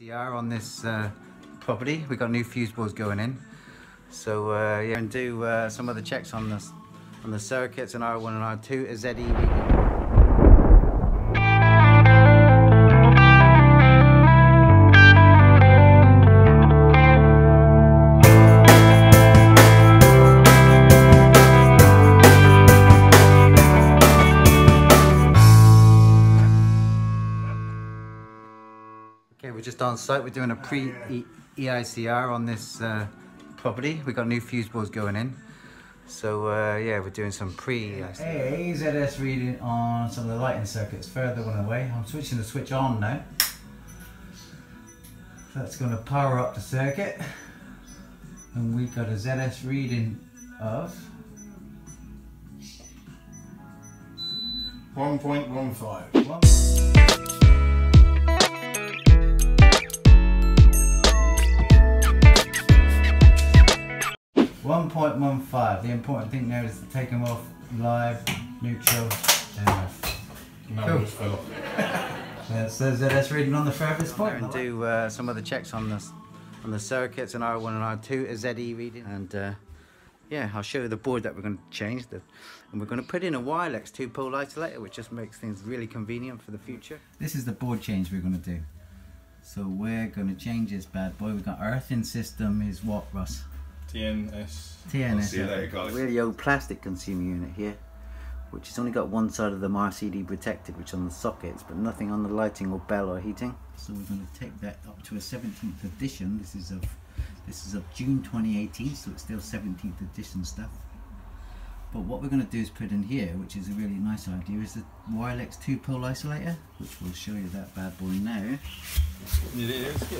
On this uh, property. We've got new fuse boards going in. So uh, yeah, and do uh, some other checks on the on the circuits and R1 and R2 is ZE we're just on site. We're doing a pre EICR on this uh, property. We've got new fuse boards going in. So uh, yeah, we're doing some pre EICR. Hey, ZS reading on some of the lighting circuits further one away. I'm switching the switch on now. That's going to power up the circuit. And we've got a ZS reading of 1.15. one. 1.15. The important thing now is to take them off live, neutral, and off. No, Cool. it just fell off. Yeah, so that's reading on the furthest point. And do uh, some other checks on the on the circuits and R1 and R2 is ZE reading. And uh, yeah, I'll show you the board that we're going to change. The, and we're going to put in a Wylex two-pole isolator, which just makes things really convenient for the future. This is the board change we're going to do. So we're going to change this bad boy. We've got earthing system is what, Ross? TNS. TNS. Oh, see you later, guys. Really old plastic consumer unit here, which has only got one side of the RCD protected, which on the sockets, but nothing on the lighting or bell or heating. So we're going to take that up to a 17th edition. This is of this is of June 2018, so it's still 17th edition stuff. But what we're going to do is put in here, which is a really nice idea, is the Wylex two-pole isolator, which we'll show you that bad boy now. It is, yeah.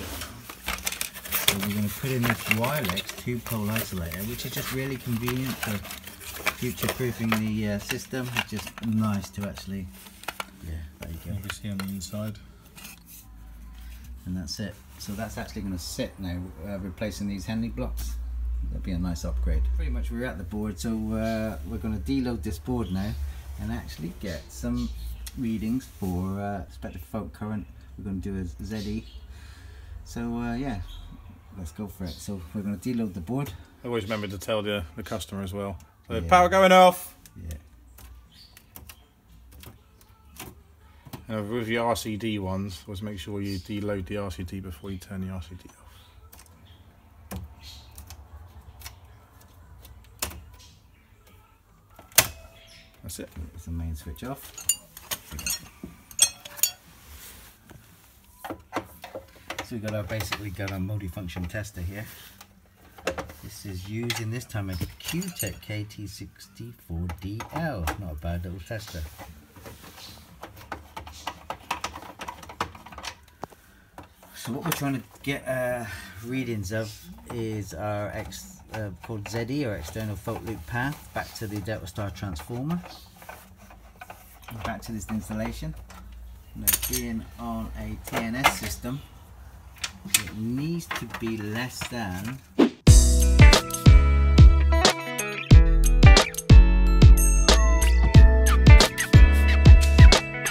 So we're going to put in this Wylex two-pole isolator, which is just really convenient for future-proofing the uh, system. It's just nice to actually, yeah, there you go. See on the inside. And that's it. So that's actually going to sit now, uh, replacing these Henley blocks. That'd be a nice upgrade. Pretty much we're at the board, so uh, we're going to deload this board now and actually get some readings for uh, expected fault current. We're going to do a ZE. So uh, yeah, let's go for it. So we're going to deload the board. I Always remember to tell the, the customer as well. So Yeah. Power going off. Yeah. And with your RCD ones, always make sure you deload the RCD before you turn the RCD off. That's it. It's the main switch off. So we've got our basically got our multifunction tester here. This is using this time a Kewtech KT64DL. Not a bad little tester. So what we're trying to get uh, readings of is our X uh, called ZE or external fault loop path back to the Delta Star transformer. Back to this installation. Being on a TNS system, it needs to be less than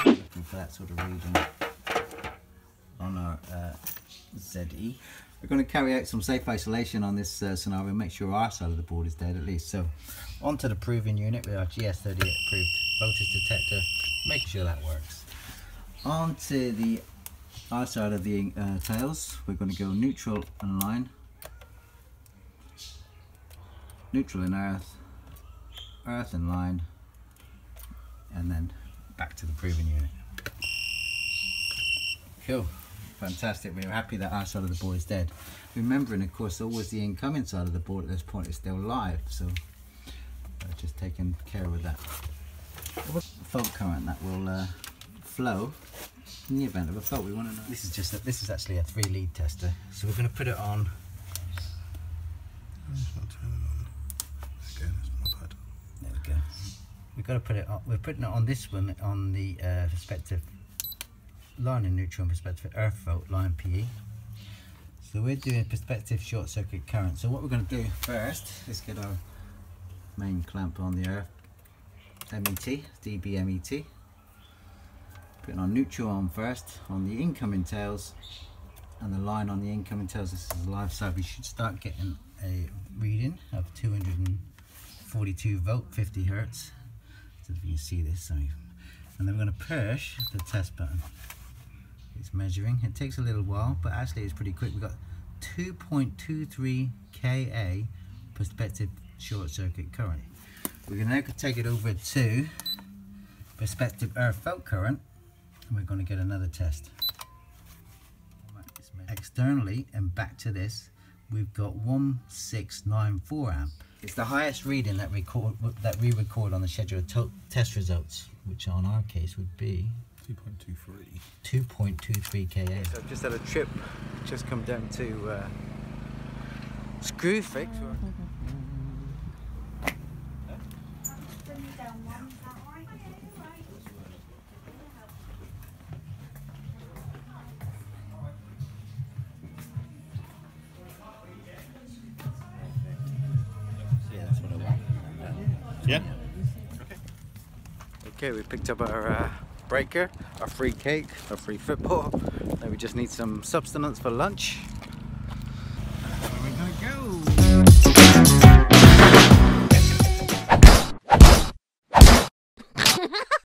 looking for that sort of reading on our uh, ZE. We're going to carry out some safe isolation on this uh, scenario, make sure our side of the board is dead at least. So onto the proving unit with our GS38 approved voltage detector, make sure that works. Onto the our side of the uh, tails, we're going to go neutral and line, neutral and earth, earth and line, and then back to the proving unit. Cool. Fantastic. We're happy that our side of the board is dead. Remembering, of course, always the incoming side of the board at this point is still live, so uh, just taking care of that. Fault current that will uh, flow in the event of a fault. We want to know. This is just a, this is actually a three lead tester, so we're going to put it on. It's not turning on. Again, it's my bad. There we go. We've got to put it on. We're putting it on this one on the uh, perspective line and neutral and perspective earth fault line PE. So we're doing perspective short circuit current. So what we're going to do first is get our main clamp on the earth MET, DB MET. Putting our neutral on first on the incoming tails and the line on the incoming tells us it's live so we should start getting a reading of 242 volt 50 hertz. So if you can see this sorry. And then we're going to push the test button. It's measuring. It takes a little while but actually it's pretty quick. We've got 2.23 ka prospective short circuit current. We can now take it over to prospective earth uh, fault current. and we're going to get another test. Externally and back to this we've got 1694 amp. It's the highest reading that record that we record on the schedule of test results which on our case would be 2.23 2.23 ka so I've just had a trip just come down to uh, Screwfix. Yeah. Okay, we picked up our uh, breaker, our free cake, our free football. Now we just need some substance for lunch.